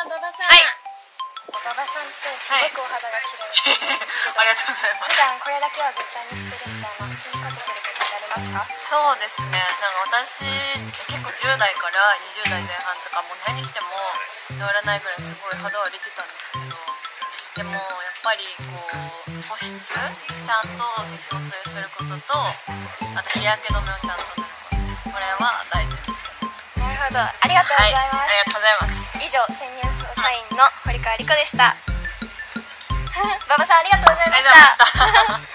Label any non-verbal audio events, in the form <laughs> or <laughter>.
さん馬場さん。はい馬場さんってすごくお肌が綺麗なんですけど、ありがとうござい。ま <laughs> す普段これだけは絶対にしてるみたいな気にかけてることってありますか？そうですね。なんか私結構10代から20代前半とかもう何しても治らないぐらいすごい肌荒れてたんですけど。でもやっぱりこう保湿ちゃんと化粧水することとあと日焼け止めをちゃんと塗ること。これは大事にしてますなるほど。ありがとうございます、はい、サインの堀川理子でした。<laughs> 馬場さんありがとうございました。